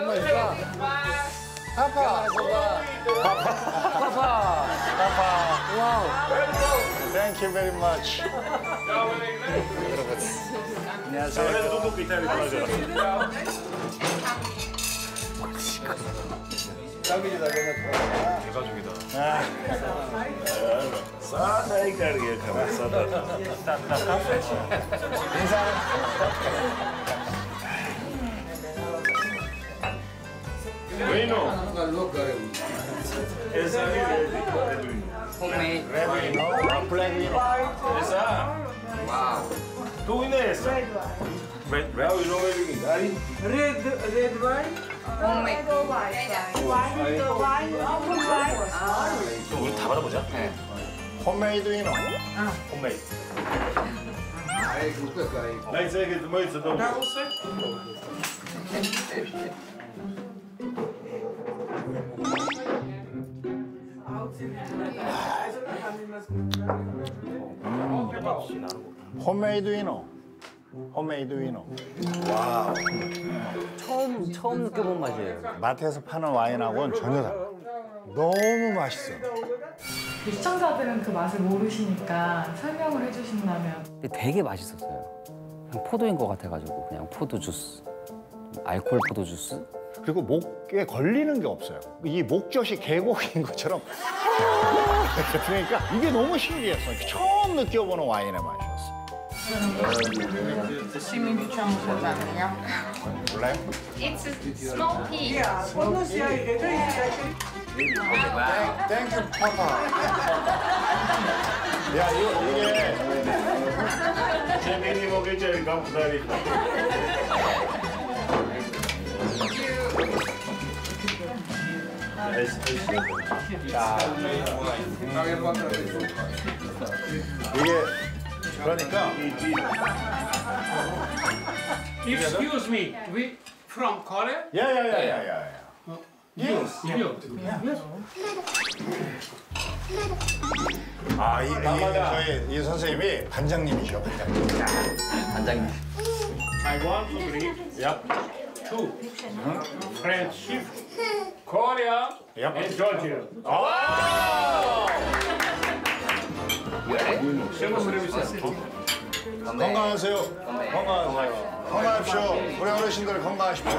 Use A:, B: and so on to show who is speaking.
A: Oh my God. Papa. Papa. Wow.
B: Thank you very much. 안녕하세요.
C: 이탈리. 대가족이다. 싸다 이까리게 가만 싸다. Bueno, esa es
D: Homemade.
B: Red vino, black vino.
C: esa.
D: Wow.
C: Tú Inés. Red, red. Gary?
E: Red, red wine?
D: Homemade.
E: Wine, the wine, almond wine.
C: 좀 우리 다 받아보자.
D: 네.
B: 홈메이드 vino.
C: 홈메이드. Dai, sai che tu mai sei dopo.
B: homemade vino. homemade vino.
F: 처음 처음 느껴본 맛이에요.
B: 마트에서 파는 와인하고는 전혀 달라. 너무 맛있어.
G: 시청자들은 그 맛을 모르시니까 설명을 해주신다면
F: 되게 맛있었어요. 그냥 포도인 것 같아가지고 그냥 포도 주스, 알코올 포도 주스.
B: 그리고 목에 걸리는 게 없어요. 이 목젖이 계곡인 것처럼. 그러니까 이게 너무 신기했어. 처음 느껴보는 와인의 맛이었어. 몰라요?
H: It's a small piece.
B: 땡큐 파파. 야 이거 이게
C: il campo da rifà.
B: 이게 그러니까
I: Excuse me, we from Korea?
B: 야야야야야.
I: Yes. You.
B: 아, 이, 이, 저희 이 선생님이 반장님이셔, 반장님.
F: 단장님.
I: I want to bring yep. two friendship, Korea
B: Yep.
I: and Georgia. Siamo servizi.
B: 건강하세요. 건강하세요. 건강하십시오. 우리 어르신들 건강하십시오.